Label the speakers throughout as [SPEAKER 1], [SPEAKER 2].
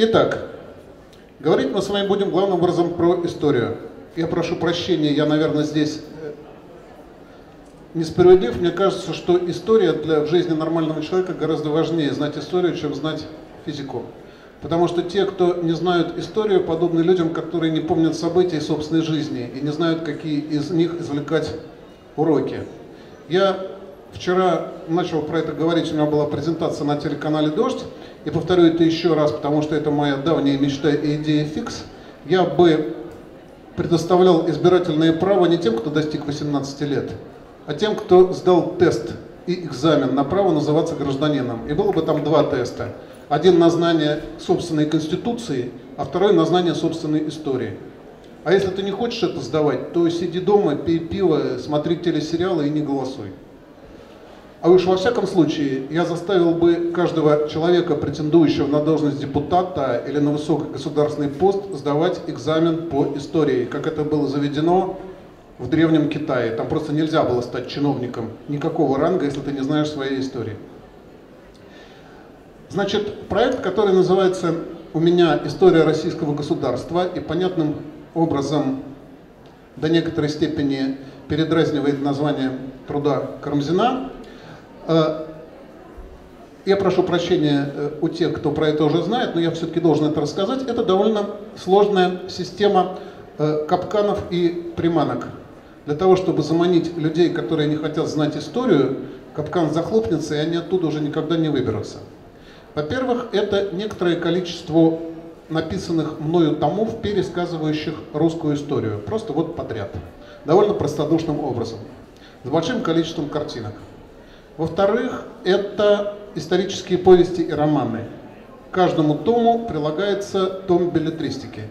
[SPEAKER 1] Итак, говорить мы с вами будем главным образом про историю. Я прошу прощения, я, наверное, здесь э, несправедлив. Мне кажется, что история для жизни нормального человека гораздо важнее знать историю, чем знать физику. Потому что те, кто не знают историю, подобны людям, которые не помнят события собственной жизни и не знают, какие из них извлекать уроки. Я вчера начал про это говорить, у меня была презентация на телеканале «Дождь», и повторю это еще раз, потому что это моя давняя мечта и идея фикс. Я бы предоставлял избирательное право не тем, кто достиг 18 лет, а тем, кто сдал тест и экзамен на право называться гражданином. И было бы там два теста. Один на знание собственной конституции, а второй на знание собственной истории. А если ты не хочешь это сдавать, то сиди дома, пей пиво, смотри телесериалы и не голосуй. А уж во всяком случае, я заставил бы каждого человека, претендующего на должность депутата или на высокий государственный пост, сдавать экзамен по истории, как это было заведено в Древнем Китае. Там просто нельзя было стать чиновником никакого ранга, если ты не знаешь своей истории. Значит, проект, который называется у меня «История российского государства» и понятным образом до некоторой степени передразнивает название труда Карамзина, я прошу прощения э, у тех, кто про это уже знает, но я все-таки должен это рассказать. Это довольно сложная система э, капканов и приманок. Для того, чтобы заманить людей, которые не хотят знать историю, капкан захлопнется, и они оттуда уже никогда не выберутся. Во-первых, это некоторое количество написанных мною томов, пересказывающих русскую историю. Просто вот подряд. Довольно простодушным образом. С большим количеством картинок. Во-вторых, это исторические повести и романы. К каждому тому прилагается том билетристики,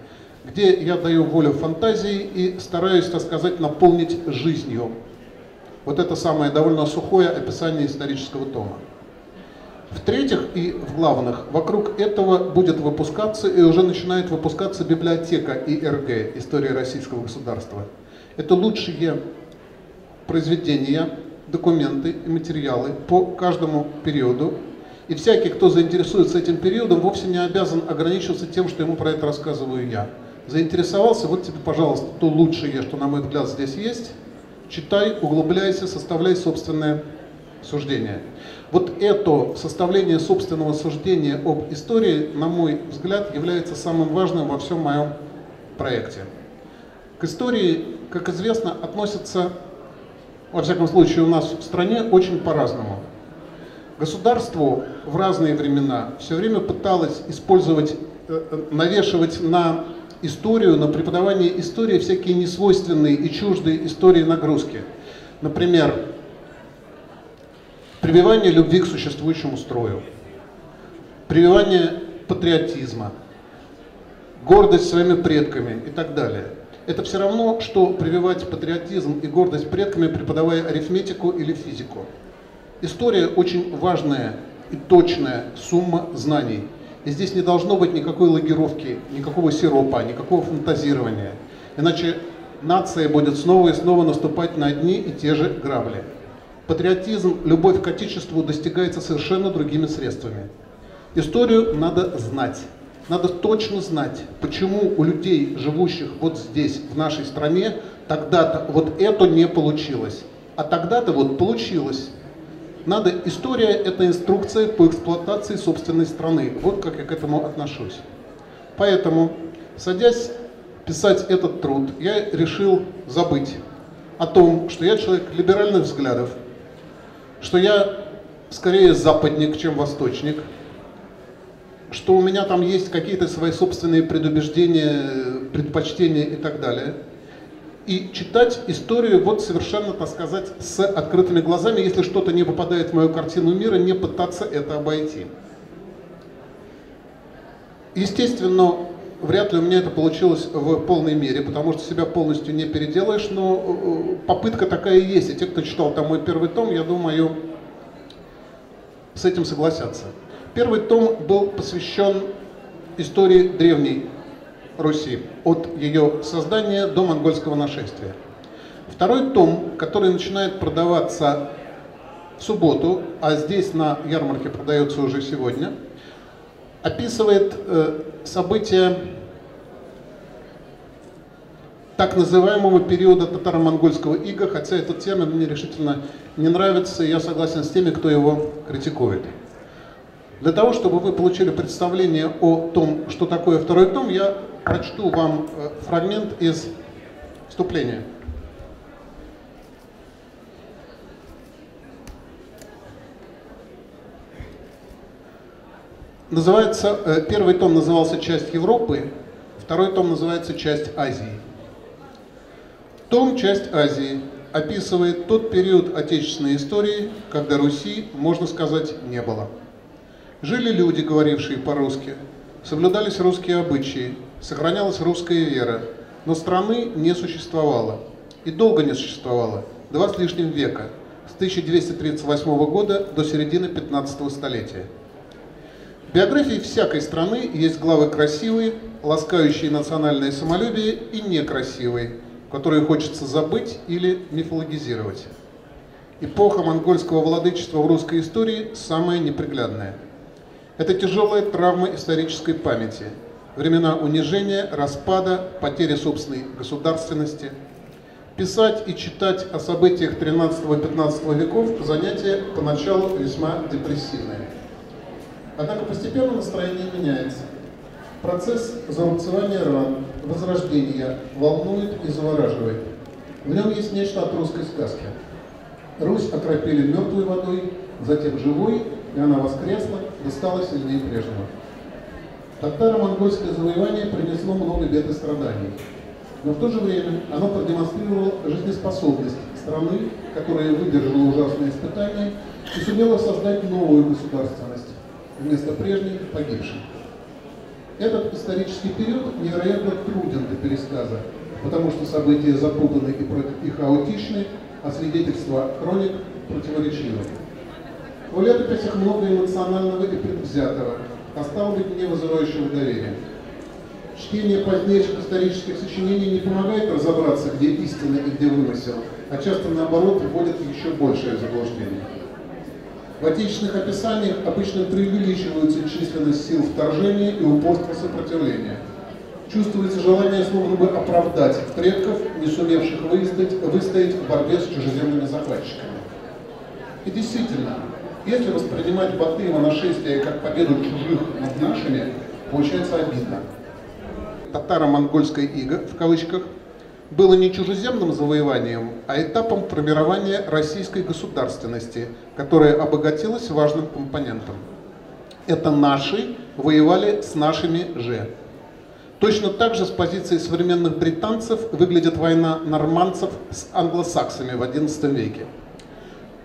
[SPEAKER 1] где я даю волю фантазии и стараюсь, так сказать, наполнить жизнью. Вот это самое довольно сухое описание исторического тома. В-третьих и в главных, вокруг этого будет выпускаться и уже начинает выпускаться библиотека ИРГ, История российского государства. Это лучшие произведения, документы и материалы по каждому периоду. И всякий, кто заинтересуется этим периодом, вовсе не обязан ограничиваться тем, что ему про это рассказываю я. Заинтересовался, вот тебе, пожалуйста, то лучшее, что, на мой взгляд, здесь есть. Читай, углубляйся, составляй собственное суждение. Вот это составление собственного суждения об истории, на мой взгляд, является самым важным во всем моем проекте. К истории, как известно, относятся, во всяком случае у нас в стране, очень по-разному. Государство в разные времена все время пыталось использовать, э, э, навешивать на историю, на преподавание истории всякие несвойственные и чуждые истории нагрузки. Например, прививание любви к существующему строю, прививание патриотизма, гордость своими предками и так далее. Это все равно, что прививать патриотизм и гордость предками, преподавая арифметику или физику. История очень важная и точная сумма знаний. И здесь не должно быть никакой лагировки, никакого сиропа, никакого фантазирования. Иначе нация будет снова и снова наступать на одни и те же грабли. Патриотизм, любовь к Отечеству достигается совершенно другими средствами. Историю надо знать. Надо точно знать, почему у людей, живущих вот здесь, в нашей стране, тогда-то вот это не получилось. А тогда-то вот получилось. Надо, история – это инструкция по эксплуатации собственной страны. Вот как я к этому отношусь. Поэтому, садясь писать этот труд, я решил забыть о том, что я человек либеральных взглядов, что я скорее западник, чем восточник, что у меня там есть какие-то свои собственные предубеждения, предпочтения и так далее. И читать историю вот совершенно, так сказать, с открытыми глазами, если что-то не попадает в мою картину мира, не пытаться это обойти. Естественно, вряд ли у меня это получилось в полной мере, потому что себя полностью не переделаешь, но э, попытка такая есть. И те, кто читал там мой первый том, я думаю, с этим согласятся. Первый том был посвящен истории древней Руси, от ее создания до монгольского нашествия. Второй том, который начинает продаваться в субботу, а здесь на ярмарке продается уже сегодня, описывает э, события так называемого периода татаро-монгольского ига, хотя этот термин мне решительно не нравится, и я согласен с теми, кто его критикует. Для того, чтобы вы получили представление о том, что такое второй том, я прочту вам э, фрагмент из вступления. Называется, э, первый том назывался «Часть Европы», второй том называется «Часть Азии». Том «Часть Азии» описывает тот период отечественной истории, когда Руси, можно сказать, не было. Жили люди, говорившие по-русски, соблюдались русские обычаи, сохранялась русская вера, но страны не существовало. И долго не существовало, два с лишним века, с 1238 года до середины 15 столетия. В биографии всякой страны есть главы красивые, ласкающие национальное самолюбие, и некрасивые, которые хочется забыть или мифологизировать. Эпоха монгольского владычества в русской истории самая неприглядная. Это тяжелая травма исторической памяти, времена унижения, распада, потери собственной государственности. Писать и читать о событиях 13-15 веков – занятие поначалу весьма депрессивное. Однако постепенно настроение меняется. Процесс зарубцевания ран, возрождения волнует и завораживает. В нем есть нечто от русской сказки. Русь окропили мертвой водой, затем живой, и она воскресла и стала сильнее прежнего. Татаро-монгольское завоевание принесло много бед и страданий. Но в то же время оно продемонстрировало жизнеспособность страны, которая выдержала ужасные испытания и сумела создать новую государственность вместо прежней погибшей. Этот исторический период невероятно труден для пересказа, потому что события запутаны и хаотичны, а свидетельства хроник противоречивы. В летописях много эмоционального и предвзятого, а стало не вызывающего доверия. Чтение позднейших исторических сочинений не помогает разобраться, где истина и где вымысел, а часто наоборот вводит еще большее заблуждение. В отечественных описаниях обычно преувеличиваются численность сил вторжения и упорство сопротивления. Чувствуется желание словно бы оправдать предков, не сумевших выстоять, выстоять в борьбе с чужеземными захватчиками. И действительно, если воспринимать Батыева нашествие как победу чужих над нашими, получается обидно. Татаро-монгольская ига, в кавычках, было не чужеземным завоеванием, а этапом формирования российской государственности, которая обогатилась важным компонентом. Это наши воевали с нашими же. Точно так же с позиции современных британцев выглядит война нормандцев с англосаксами в XI веке.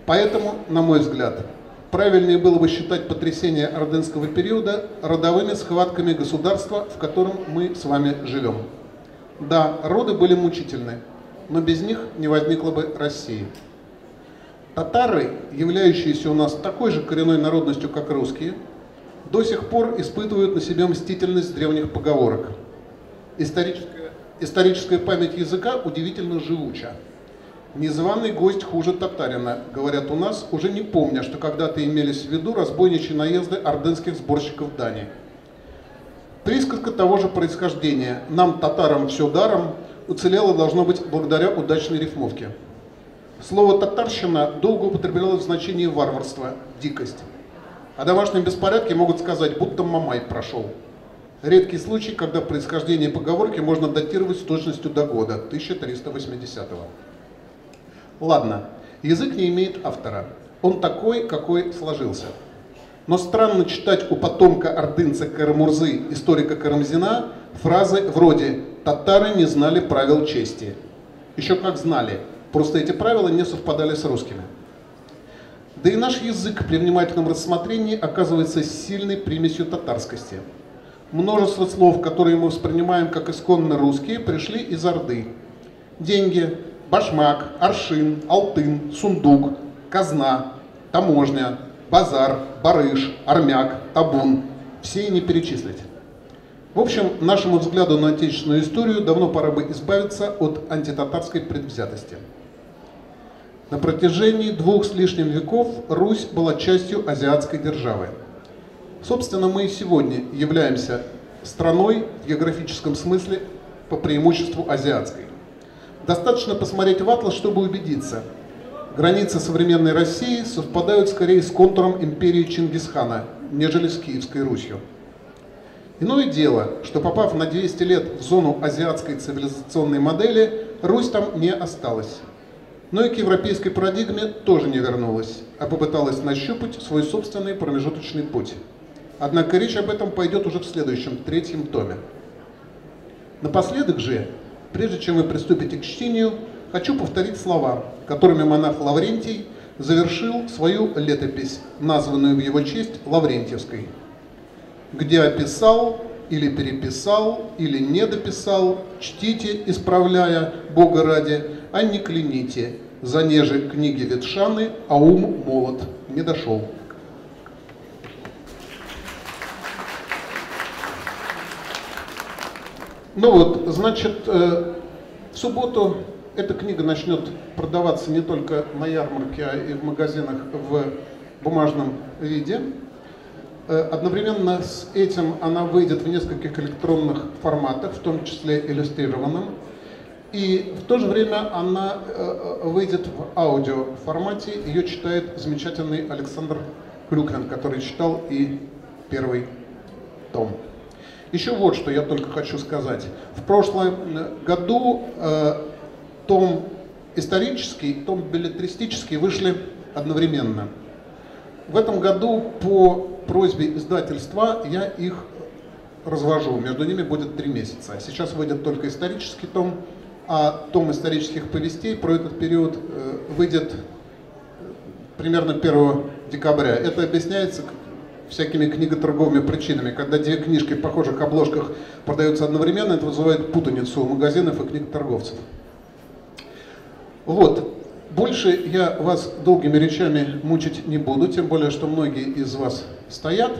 [SPEAKER 1] Поэтому, на мой взгляд, правильнее было бы считать потрясения ордынского периода родовыми схватками государства, в котором мы с вами живем. Да, роды были мучительны, но без них не возникло бы России. Татары, являющиеся у нас такой же коренной народностью, как русские, до сих пор испытывают на себе мстительность древних поговорок. Историческая, историческая память языка удивительно живуча. Незваный гость хуже татарина, говорят у нас, уже не помня, что когда-то имелись в виду разбойничьи наезды ордынских сборщиков Дани – Присказка того же происхождения «нам, татарам, все даром» уцелела должно быть благодаря удачной рифмовке. Слово «татарщина» долго употреблялось в значении варварства, дикость. О домашнем беспорядке могут сказать, будто Мамай прошел. Редкий случай, когда происхождение поговорки можно датировать с точностью до года 1380 -го. Ладно, язык не имеет автора. Он такой, какой сложился – но странно читать у потомка ордынца Карамурзы, историка Карамзина, фразы вроде «татары не знали правил чести». Еще как знали, просто эти правила не совпадали с русскими. Да и наш язык при внимательном рассмотрении оказывается сильной примесью татарскости. Множество слов, которые мы воспринимаем как исконно русские, пришли из Орды. Деньги, башмак, аршин, алтын, сундук, казна, таможня, базар, барыш, армяк, табун. Все не перечислить. В общем, нашему взгляду на отечественную историю давно пора бы избавиться от антитатарской предвзятости. На протяжении двух с лишним веков Русь была частью азиатской державы. Собственно, мы и сегодня являемся страной в географическом смысле по преимуществу азиатской. Достаточно посмотреть в атлас, чтобы убедиться. Границы современной России совпадают скорее с контуром империи Чингисхана, нежели с Киевской Русью. Иное дело, что попав на 200 лет в зону азиатской цивилизационной модели, Русь там не осталась. Но и к европейской парадигме тоже не вернулась, а попыталась нащупать свой собственный промежуточный путь. Однако речь об этом пойдет уже в следующем, третьем томе. Напоследок же, прежде чем вы приступите к чтению, хочу повторить слова, которыми монах Лаврентий завершил свою летопись, названную в его честь Лаврентьевской – где описал или переписал, или не дописал, чтите, исправляя Бога ради, а не кляните. За неже книги ветшаны, а ум молод. Не дошел. Ну вот, значит, э, в субботу эта книга начнет продаваться не только на ярмарке, а и в магазинах в бумажном виде. Э, одновременно с этим она выйдет в нескольких электронных форматах, в том числе иллюстрированном. И в то же время она э, выйдет в аудио формате. Ее читает замечательный Александр Клюквин, который читал и первый том. Еще вот что я только хочу сказать. В прошлом году э, том исторический, том билетристический вышли одновременно. В этом году по просьбе издательства я их развожу. Между ними будет три месяца. Сейчас выйдет только исторический том, а том исторических повестей про этот период э, выйдет э, примерно 1 декабря. Это объясняется всякими книготорговыми причинами. Когда две книжки в похожих обложках продаются одновременно, это вызывает путаницу у магазинов и книготорговцев. Вот. Больше я вас долгими речами мучить не буду, тем более, что многие из вас стоят.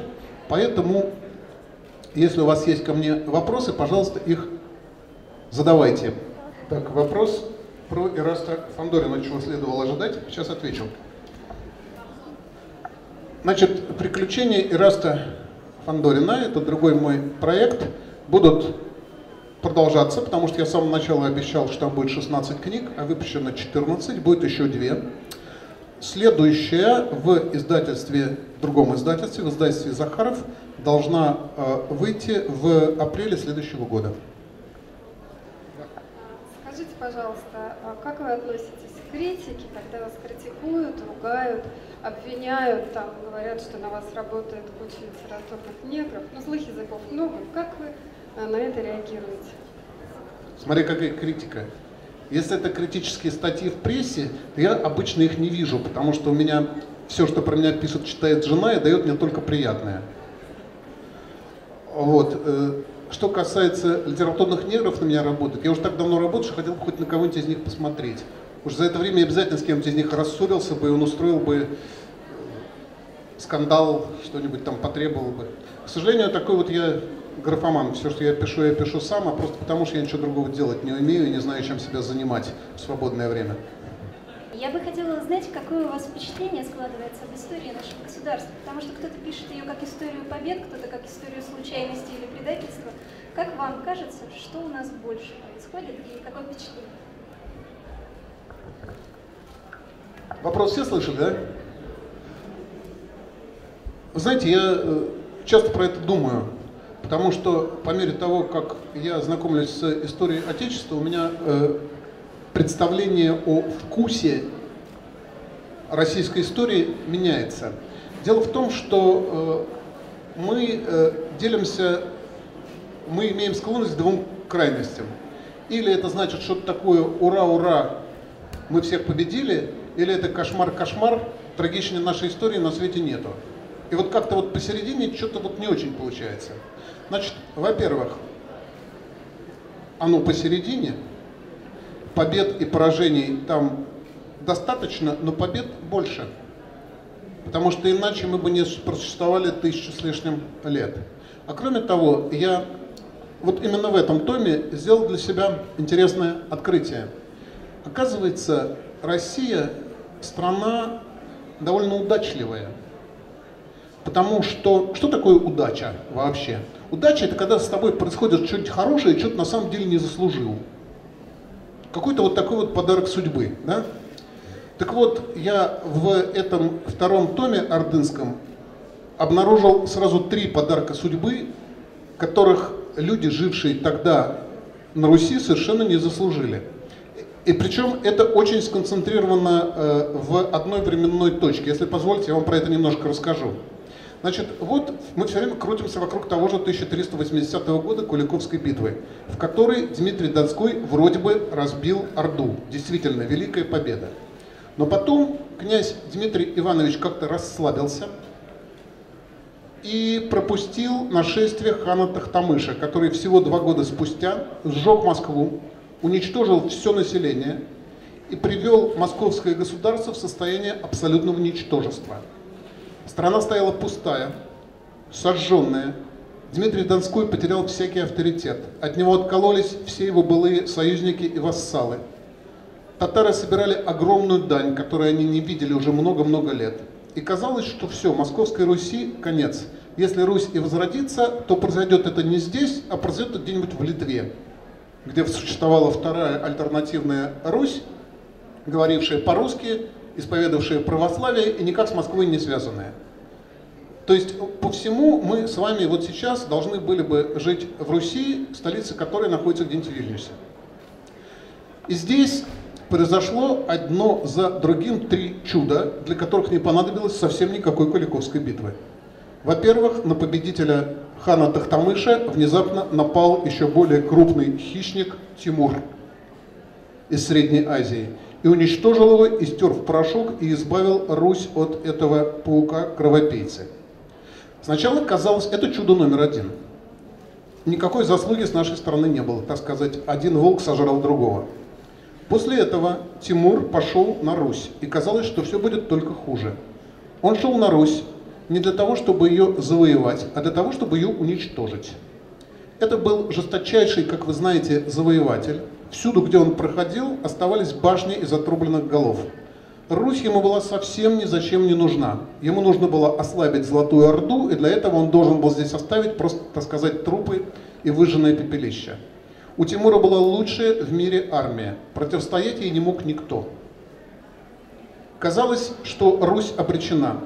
[SPEAKER 1] Поэтому, если у вас есть ко мне вопросы, пожалуйста, их задавайте. Так, вопрос про Ираста Фандорина, чего следовало ожидать, сейчас отвечу. Значит, приключения Ираста Фандорина, это другой мой проект, будут продолжаться, потому что я с самого начала обещал, что там будет 16 книг, а выпущено 14, будет еще две. Следующая в издательстве, в другом издательстве, в издательстве Захаров, должна э, выйти в апреле следующего года.
[SPEAKER 2] Скажите, пожалуйста, а как вы относитесь к критике, когда вас критикуют, ругают, обвиняют, там, говорят, что на вас работает куча литературных негров, ну, злых языков много. Как вы а на это реагируете?
[SPEAKER 1] Смотри, какая критика. Если это критические статьи в прессе, то я обычно их не вижу, потому что у меня все, что про меня пишет, читает жена, и дает мне только приятное. Вот. Э, что касается литературных негров, на меня работает, я уже так давно работаю, что хотел бы хоть на кого-нибудь из них посмотреть. Уж за это время я обязательно с кем-то из них рассорился бы, и он устроил бы э, скандал, что-нибудь там потребовал бы. К сожалению, такой вот я графоман. Все, что я пишу, я пишу сам, а просто потому, что я ничего другого делать не умею и не знаю, чем себя занимать в свободное время.
[SPEAKER 3] Я бы хотела узнать, какое у вас впечатление складывается об истории нашего государства, потому что кто-то пишет ее как историю побед, кто-то как историю случайности или предательства. Как вам кажется, что у нас больше происходит и какое впечатление?
[SPEAKER 1] Вопрос все слышали, да? знаете, я э, часто про это думаю. Потому что по мере того, как я знакомлюсь с историей Отечества, у меня э, представление о вкусе российской истории меняется. Дело в том, что э, мы э, делимся, мы имеем склонность к двум крайностям. Или это значит что-то такое «ура-ура, мы всех победили», или это «кошмар-кошмар, трагичнее нашей истории на свете нету». И вот как-то вот посередине что-то вот не очень получается. Значит, во-первых, оно посередине, побед и поражений там достаточно, но побед больше. Потому что иначе мы бы не просуществовали тысячу с лишним лет. А кроме того, я вот именно в этом томе сделал для себя интересное открытие. Оказывается, Россия страна довольно удачливая. Потому что что такое удача вообще? Удача это когда с тобой происходит что-нибудь хорошее, что-то на самом деле не заслужил. Какой-то вот такой вот подарок судьбы, да? Так вот, я в этом втором томе ордынском обнаружил сразу три подарка судьбы, которых люди, жившие тогда на Руси, совершенно не заслужили. И причем это очень сконцентрировано э, в одной временной точке. Если позволите, я вам про это немножко расскажу. Значит, вот мы все время крутимся вокруг того же 1380 года Куликовской битвы, в которой Дмитрий Донской вроде бы разбил Орду. Действительно, великая победа. Но потом князь Дмитрий Иванович как-то расслабился и пропустил нашествие хана Тахтамыша, который всего два года спустя сжег Москву, уничтожил все население и привел московское государство в состояние абсолютного ничтожества – Страна стояла пустая, сожженная. Дмитрий Донской потерял всякий авторитет. От него откололись все его былые союзники и вассалы. Татары собирали огромную дань, которую они не видели уже много-много лет. И казалось, что все, Московской Руси конец. Если Русь и возродится, то произойдет это не здесь, а произойдет где-нибудь в Литве, где существовала вторая альтернативная Русь, говорившая по-русски, исповедовавшие православие и никак с Москвой не связанные. То есть по всему мы с вами вот сейчас должны были бы жить в Руси, столица которой находится где-нибудь в Вильнюсе. И здесь произошло одно за другим три чуда, для которых не понадобилось совсем никакой Куликовской битвы. Во-первых, на победителя хана Тахтамыша внезапно напал еще более крупный хищник Тимур из Средней Азии – и уничтожил его, и в порошок, и избавил Русь от этого паука-кровопийцы. Сначала казалось, это чудо номер один. Никакой заслуги с нашей стороны не было, так сказать, один волк сожрал другого. После этого Тимур пошел на Русь, и казалось, что все будет только хуже. Он шел на Русь не для того, чтобы ее завоевать, а для того, чтобы ее уничтожить. Это был жесточайший, как вы знаете, завоеватель, Всюду, где он проходил, оставались башни из отрубленных голов. Русь ему была совсем ни зачем не нужна. Ему нужно было ослабить Золотую Орду, и для этого он должен был здесь оставить просто, так сказать, трупы и выжженное пепелище. У Тимура была лучшая в мире армия. Противостоять ей не мог никто. Казалось, что Русь обречена.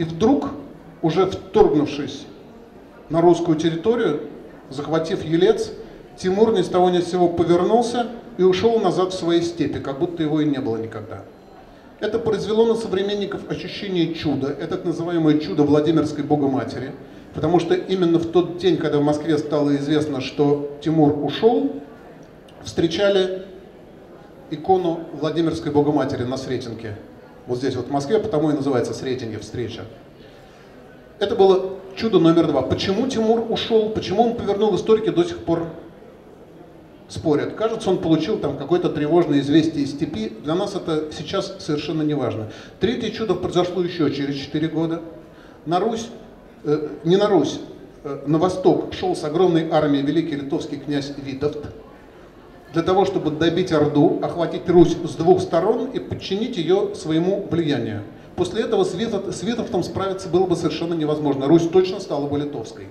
[SPEAKER 1] И вдруг, уже вторгнувшись на русскую территорию, захватив Елец, Тимур ни с того ни с сего повернулся и ушел назад в свои степи, как будто его и не было никогда. Это произвело на современников ощущение чуда, это называемое чудо Владимирской Богоматери, потому что именно в тот день, когда в Москве стало известно, что Тимур ушел, встречали икону Владимирской Богоматери на Сретенке. Вот здесь вот в Москве, потому и называется Сретенье встреча. Это было чудо номер два. Почему Тимур ушел, почему он повернул, историки до сих пор спорят. Кажется, он получил там какое-то тревожное известие из степи. Для нас это сейчас совершенно не важно. Третье чудо произошло еще через 4 года. На Русь, э, не на Русь, э, на восток шел с огромной армией великий литовский князь Витовт для того, чтобы добить Орду, охватить Русь с двух сторон и подчинить ее своему влиянию. После этого с, Витов, с Витовтом справиться было бы совершенно невозможно. Русь точно стала бы литовской.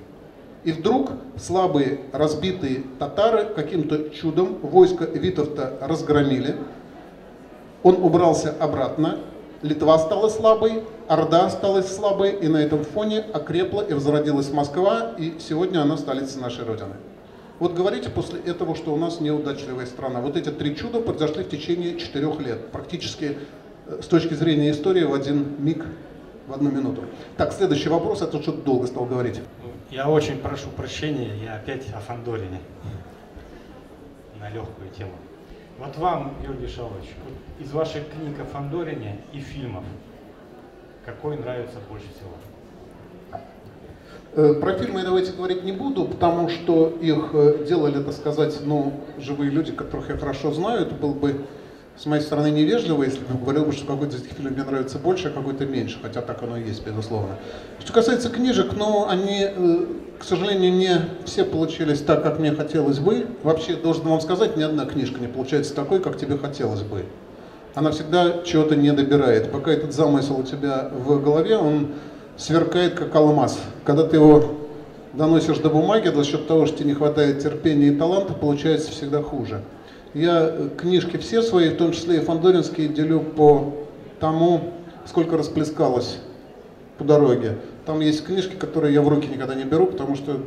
[SPEAKER 1] И вдруг слабые разбитые татары каким-то чудом войско Витовта разгромили. Он убрался обратно, Литва стала слабой, Орда осталась слабой, и на этом фоне окрепла и возродилась Москва, и сегодня она столица нашей Родины. Вот говорите после этого, что у нас неудачливая страна. Вот эти три чуда произошли в течение четырех лет. Практически э, с точки зрения истории в один миг, в одну минуту. Так, следующий вопрос, а то что-то долго стал говорить.
[SPEAKER 4] Я очень прошу прощения, я опять о Фандорине на легкую тему. Вот вам, Георгий Шалович, из ваших книг о Фандорине и фильмов, какой нравится больше всего?
[SPEAKER 1] Э, про фильмы давайте говорить не буду, потому что их э, делали, так сказать, ну, живые люди, которых я хорошо знаю. Это был бы с моей стороны невежливо, если бы говорил бы, что какой-то из этих фильмов мне нравится больше, а какой-то меньше, хотя так оно и есть, безусловно. Что касается книжек, ну, они, э, к сожалению, не все получились так, как мне хотелось бы. Вообще, должен вам сказать, ни одна книжка не получается такой, как тебе хотелось бы. Она всегда чего-то не добирает. Пока этот замысел у тебя в голове, он сверкает как алмаз. Когда ты его доносишь до бумаги, за счет того, что тебе не хватает терпения и таланта, получается всегда хуже. Я э, книжки все свои, в том числе и фандоринские, делю по тому, сколько расплескалось по дороге. Там есть книжки, которые я в руки никогда не беру, потому что,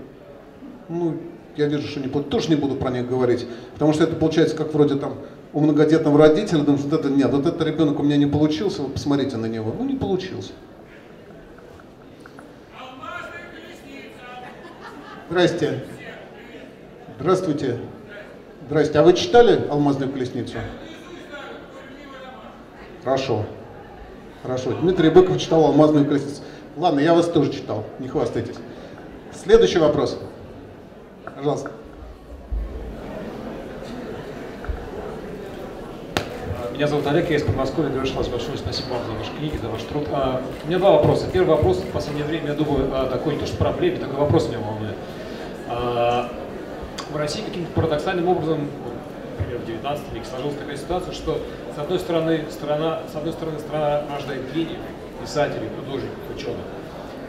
[SPEAKER 1] ну, я вижу, что не, тоже не буду про них говорить, потому что это получается как вроде там у многодетного родителя, думаю, что вот это нет, вот этот ребенок у меня не получился, вы посмотрите на него. Ну, не получился. Здрасте. Здравствуйте. Здрасте. А вы читали «Алмазную колесницу»? Хорошо. Хорошо. Дмитрий Быков читал «Алмазную колесницу». Ладно, я вас тоже читал, не хвастайтесь. Следующий вопрос. Пожалуйста.
[SPEAKER 5] Меня зовут Олег, я из Подмосковья. Говорю, вас большое спасибо вам за ваши книги, за ваш труд. А, у меня два вопроса. Первый вопрос в последнее время, я думаю, о такой не то что проблеме, такой вопрос меня волнует. А, в России каким-то парадоксальным образом, например, в 19 веке сложилась такая ситуация, что с одной стороны страна, с одной стороны страна рождает гениев, писателей, художников, ученых,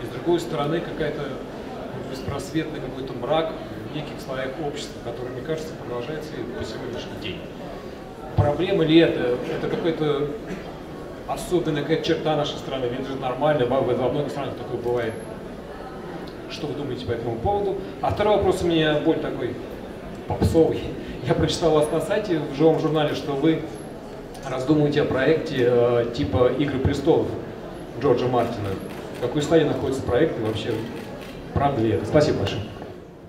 [SPEAKER 5] и с другой стороны какая-то беспросветный какой-то мрак в неких слоях общества, который, мне кажется, продолжается и по сегодняшний день проблема ли это? Это какая-то особенная какая черта нашей страны, это же нормально, во многих странах такое бывает. Что вы думаете по этому поводу? А второй вопрос у меня более такой попсовый. Я прочитал вас на сайте в живом журнале, что вы раздумываете о проекте э, типа «Игры престолов» Джорджа Мартина. В какой стадии находится проект и вообще правда ли это? Спасибо большое.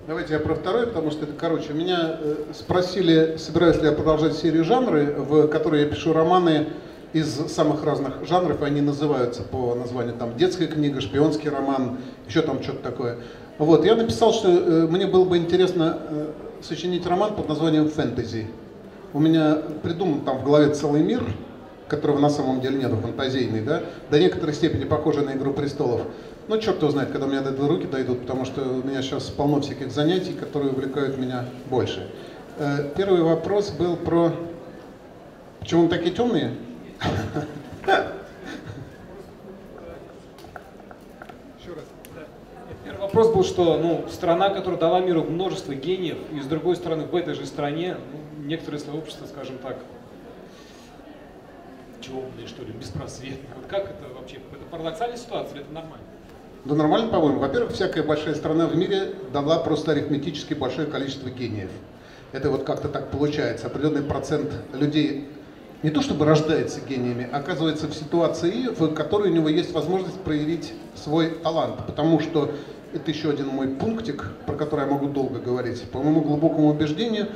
[SPEAKER 1] Давайте я про второй, потому что это короче. Меня э, спросили, собираюсь ли я продолжать серию жанры, в которой я пишу романы из самых разных жанров, и они называются по названию там детская книга, шпионский роман, еще там что-то такое. Вот, я написал, что э, мне было бы интересно э, сочинить роман под названием «Фэнтези». У меня придуман там в голове целый мир, которого на самом деле нет, фантазийный, да, до некоторой степени похожий на «Игру престолов». Ну, черт его знает, когда у меня до этого руки дойдут, потому что у меня сейчас полно всяких занятий, которые увлекают меня больше. Э, первый вопрос был про... Почему мы такие темные?
[SPEAKER 5] Первый вопрос был, что ну, страна, которая дала миру множество гениев, и с другой стороны, в этой же стране ну, некоторые слои общества, скажем так, темные, что ли, беспросветные. Вот как это вообще? Это парадоксальная ситуация или это нормально?
[SPEAKER 1] Да нормально, по-моему. Во-первых, всякая большая страна в мире дала просто арифметически большое количество гениев. Это вот как-то так получается. Определенный процент людей не то чтобы рождается гениями, а оказывается в ситуации, в которой у него есть возможность проявить свой талант. Потому что это еще один мой пунктик, про который я могу долго говорить. По моему глубокому убеждению,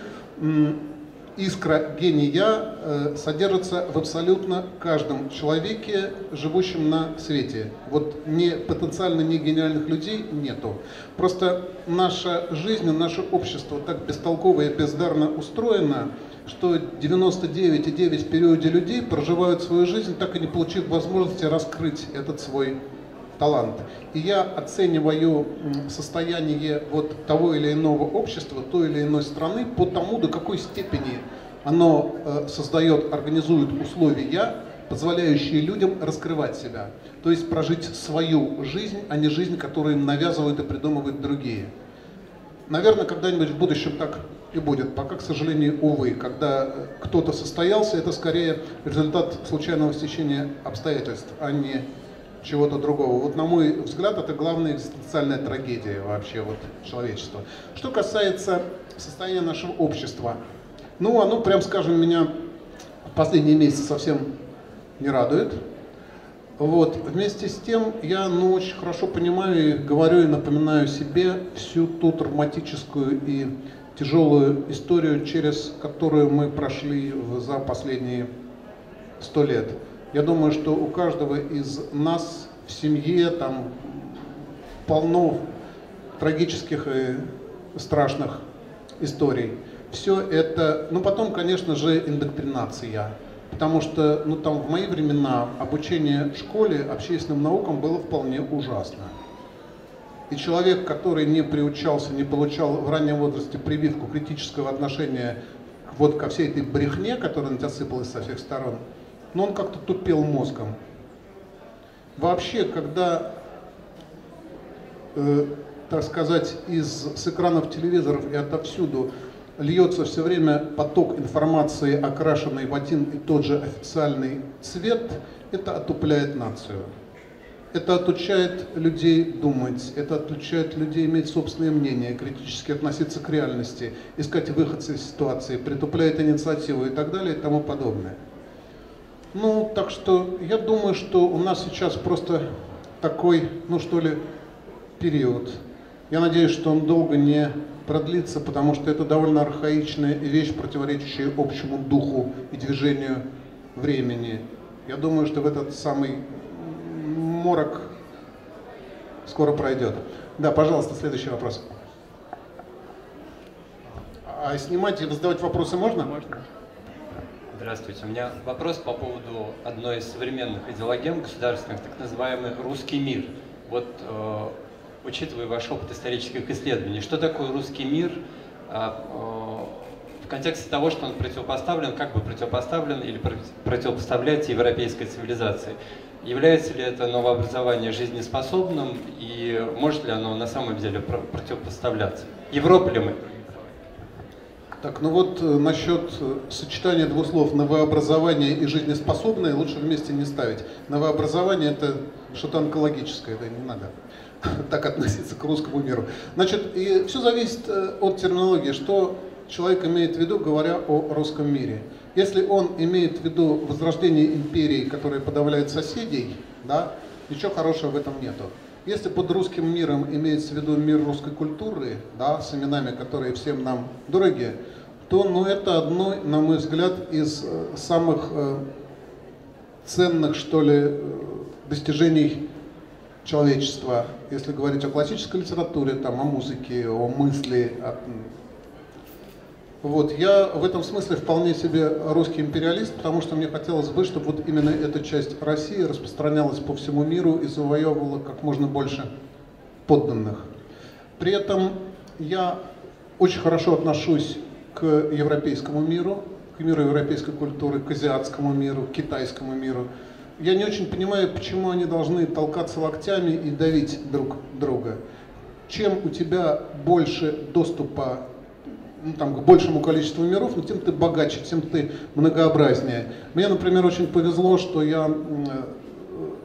[SPEAKER 1] искра гения э, содержится в абсолютно каждом человеке, живущем на свете. Вот не, потенциально не гениальных людей нету. Просто наша жизнь, наше общество так бестолково и бездарно устроено, что 99,9 в периоде людей проживают свою жизнь, так и не получив возможности раскрыть этот свой талант. И я оцениваю состояние вот того или иного общества, той или иной страны по тому, до какой степени оно э, создает, организует условия, позволяющие людям раскрывать себя. То есть прожить свою жизнь, а не жизнь, которую им навязывают и придумывают другие. Наверное, когда-нибудь в будущем так и будет. Пока, к сожалению, увы, когда кто-то состоялся, это скорее результат случайного стечения обстоятельств, а не чего-то другого. Вот на мой взгляд, это главная экзистенциальная трагедия вообще вот человечества. Что касается состояния нашего общества, ну, оно, прям скажем, меня в последние месяцы совсем не радует. Вот. Вместе с тем я ну, очень хорошо понимаю и говорю и напоминаю себе всю ту травматическую и тяжелую историю, через которую мы прошли за последние сто лет. Я думаю, что у каждого из нас в семье там полно трагических и страшных историй. Все это, ну потом, конечно же, индоктринация. Потому что, ну там в мои времена обучение в школе общественным наукам было вполне ужасно. И человек, который не приучался, не получал в раннем возрасте прививку критического отношения вот ко всей этой брехне, которая на тебя сыпалась со всех сторон, но он как-то тупел мозгом. Вообще, когда э, так сказать, из, с экранов телевизоров и отовсюду льется все время поток информации, окрашенный в один и тот же официальный цвет, это отупляет нацию. Это отучает людей думать, это отучает людей иметь собственное мнение, критически относиться к реальности, искать выходцы из ситуации, притупляет инициативу и так далее и тому подобное. Ну, так что я думаю, что у нас сейчас просто такой, ну что ли, период. Я надеюсь, что он долго не продлится, потому что это довольно архаичная вещь, противоречащая общему духу и движению времени. Я думаю, что в этот самый морок скоро пройдет. Да, пожалуйста, следующий вопрос. А снимать и задавать вопросы можно?
[SPEAKER 6] Можно. Здравствуйте. У меня вопрос по поводу одной из современных идеологем государственных, так называемый «русский мир». Вот, э, учитывая ваш опыт исторических исследований, что такое русский мир э, э, в контексте того, что он противопоставлен, как бы противопоставлен или противопоставляется европейской цивилизации? Является ли это новообразование жизнеспособным и может ли оно на самом деле противопоставляться? Европа ли мы?
[SPEAKER 1] Так, ну вот э, насчет э, сочетания двух слов новообразование и жизнеспособное лучше вместе не ставить. Новообразование это что-то онкологическое, это не надо так относиться к русскому миру. Значит, и все зависит э, от терминологии, что человек имеет в виду, говоря о русском мире. Если он имеет в виду возрождение империи, которая подавляет соседей, да, ничего хорошего в этом нету. Если под русским миром имеется в виду мир русской культуры, да, с именами, которые всем нам дороги, то ну, это одно, на мой взгляд, из э, самых э, ценных, что ли, э, достижений человечества. Если говорить о классической литературе, там, о музыке, о мысли, о вот, я в этом смысле вполне себе русский империалист, потому что мне хотелось бы, чтобы вот именно эта часть России распространялась по всему миру и завоевывала как можно больше подданных. При этом я очень хорошо отношусь к европейскому миру, к миру европейской культуры, к азиатскому миру, к китайскому миру. Я не очень понимаю, почему они должны толкаться локтями и давить друг друга. Чем у тебя больше доступа ну, там, к большему количеству миров, но тем ты богаче, тем ты многообразнее. Мне, например, очень повезло, что я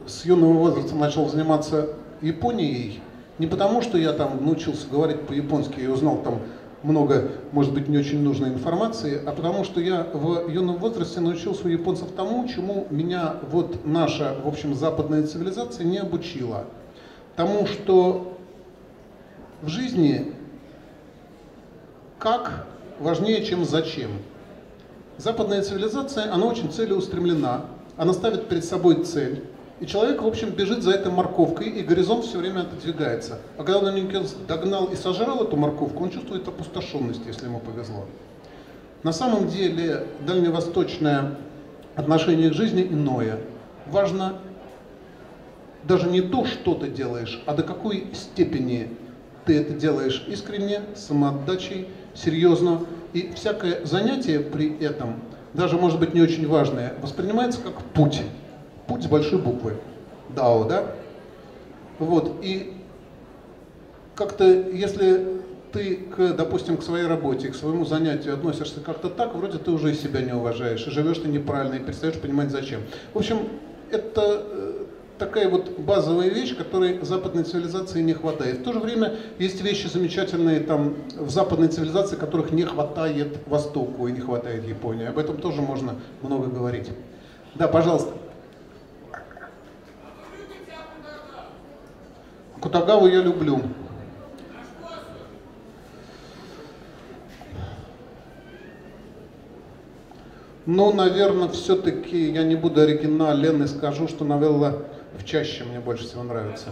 [SPEAKER 1] с юного возраста начал заниматься Японией, не потому, что я там научился говорить по-японски и узнал там много, может быть, не очень нужной информации, а потому что я в юном возрасте научился у японцев тому, чему меня вот наша, в общем, западная цивилизация не обучила. Тому, что в жизни как важнее, чем зачем. Западная цивилизация, она очень целеустремлена, она ставит перед собой цель, и человек, в общем, бежит за этой морковкой, и горизонт все время отодвигается. А когда он ее догнал и сожрал эту морковку, он чувствует опустошенность, если ему повезло. На самом деле дальневосточное отношение к жизни иное. Важно даже не то, что ты делаешь, а до какой степени ты это делаешь искренне, самоотдачей, серьезно, и всякое занятие при этом, даже может быть не очень важное, воспринимается как путь. Путь с большой буквы. Дао, да? Вот, и как-то, если ты, к, допустим, к своей работе, к своему занятию относишься как-то так, вроде ты уже и себя не уважаешь, и живешь ты неправильно, и перестаешь понимать зачем. В общем, это э, такая вот базовая вещь, которой западной цивилизации не хватает. В то же время есть вещи замечательные там в западной цивилизации, которых не хватает Востоку и не хватает Японии. Об этом тоже можно много говорить. Да, пожалуйста. Кутагаву я люблю. Ну, наверное, все-таки я не буду оригинален и скажу, что новелла в чаще мне больше всего нравится.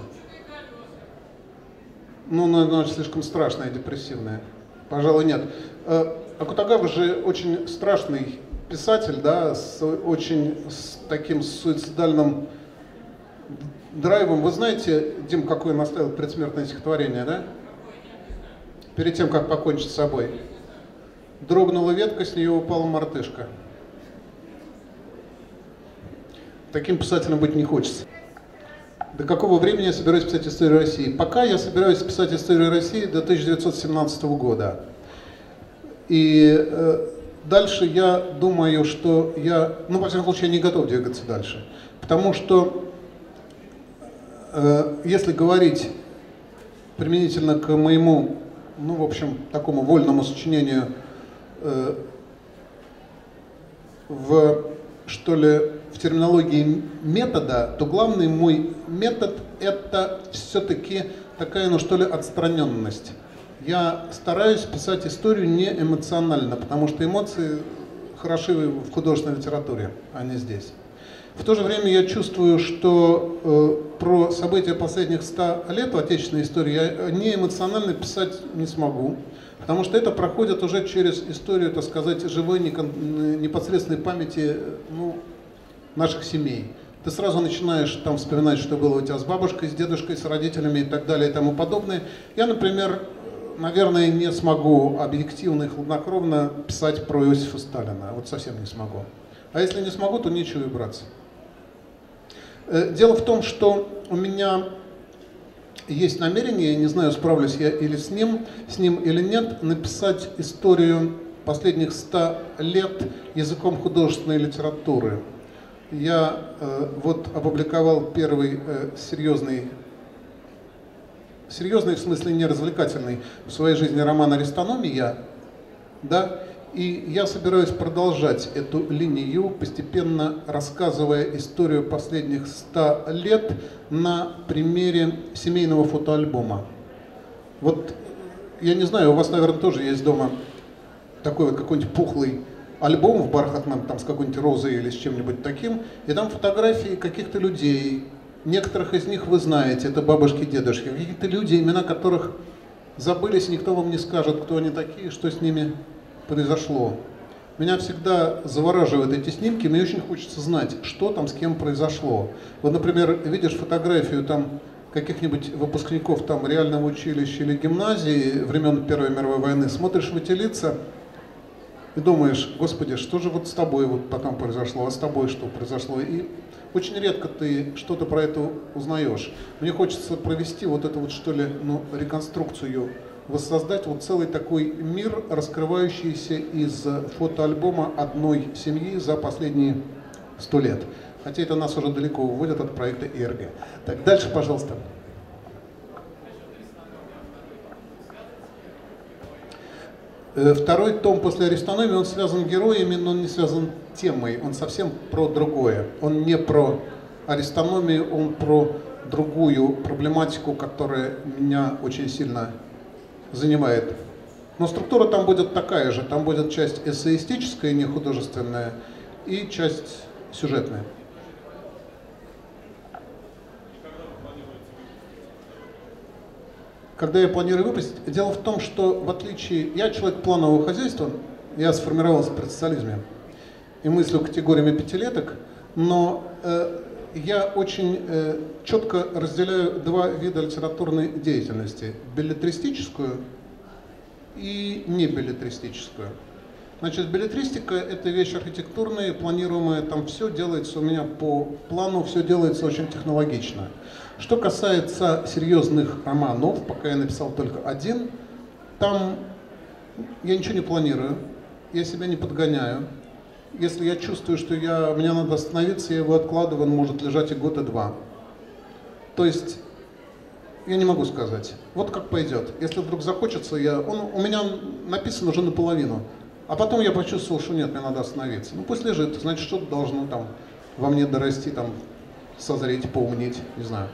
[SPEAKER 1] Ну, она слишком страшная и депрессивная. Пожалуй, нет. Э, Акутагава же очень страшный писатель, да, с очень с таким суицидальным драйвом. Вы знаете, Дим, какое он оставил предсмертное стихотворение, да? Перед тем, как покончить с собой. Дрогнула ветка, с нее упала мартышка. Таким писателем быть не хочется. До какого времени я собираюсь писать историю России? Пока я собираюсь писать историю России до 1917 года. И э, дальше я думаю, что я, ну, во всяком случае, я не готов двигаться дальше. Потому что, э, если говорить применительно к моему, ну, в общем, такому вольному сочинению э, в, что ли, в терминологии метода, то главный мой метод это все-таки такая, ну что ли, отстраненность. Я стараюсь писать историю не эмоционально, потому что эмоции хороши в художественной литературе, а не здесь. В то же время я чувствую, что э, про события последних ста лет в отечественной истории я не эмоционально писать не смогу, потому что это проходит уже через историю, так сказать, живой непосредственной памяти ну, наших семей. Ты сразу начинаешь там вспоминать, что было у тебя с бабушкой, с дедушкой, с родителями и так далее и тому подобное. Я, например, наверное, не смогу объективно и хладнокровно писать про Иосифа Сталина. Вот совсем не смогу. А если не смогу, то нечего и браться. Э, дело в том, что у меня есть намерение, я не знаю, справлюсь я или с ним, с ним или нет, написать историю последних ста лет языком художественной литературы. Я э, вот опубликовал первый э, серьезный, серьезный в смысле не развлекательный в своей жизни роман «Аристономия», да, и я собираюсь продолжать эту линию, постепенно рассказывая историю последних ста лет на примере семейного фотоальбома. Вот я не знаю, у вас, наверное, тоже есть дома такой вот какой-нибудь пухлый альбом в бархатном, там с какой-нибудь розой или с чем-нибудь таким, и там фотографии каких-то людей. Некоторых из них вы знаете, это бабушки, дедушки. Какие-то люди, имена которых забылись, никто вам не скажет, кто они такие, что с ними произошло. Меня всегда завораживают эти снимки, мне очень хочется знать, что там с кем произошло. Вот, например, видишь фотографию там каких-нибудь выпускников там реального училища или гимназии времен Первой мировой войны, смотришь в эти лица и думаешь, господи, что же вот с тобой вот потом произошло, а с тобой что произошло? И очень редко ты что-то про это узнаешь. Мне хочется провести вот эту вот, что ли, ну, реконструкцию воссоздать вот целый такой мир, раскрывающийся из фотоальбома одной семьи за последние сто лет. Хотя это нас уже далеко уводит от проекта ИРГ. Так, дальше, пожалуйста. Второй том после Аристономии, он связан героями, но он не связан темой. Он совсем про другое. Он не про Аристономию, он про другую проблематику, которая меня очень сильно занимает. Но структура там будет такая же. Там будет часть эссеистическая, не художественная, и часть сюжетная. Когда я планирую выпустить, дело в том, что в отличие... Я человек планового хозяйства, я сформировался при социализме и мыслю категориями пятилеток, но э, я очень э, четко разделяю два вида литературной деятельности. Билетристическую и небилетристическую. Значит, билетристика – это вещь архитектурная, планируемая, там все делается у меня по плану, все делается очень технологично. Что касается серьезных романов, пока я написал только один, там я ничего не планирую, я себя не подгоняю, если я чувствую, что я, мне надо остановиться, я его откладываю, он может лежать и год, и два. То есть я не могу сказать. Вот как пойдет. Если вдруг захочется, я, он у меня написан уже наполовину. А потом я почувствовал, что нет, мне надо остановиться. Ну пусть лежит, значит что-то должно там во мне дорасти, там созреть, поумнеть, не знаю.